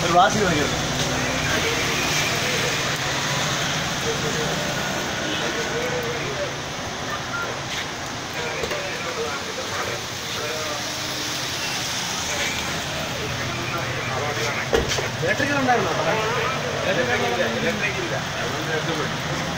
ഒരു വാശി വയ്ക്കുന്നത് ഇലക്ട്രിക്കൽ ഉണ്ടായിരുന്നോ? ഇല്ല. അതുകൊണ്ട് രക്ഷപ്പെട്ടു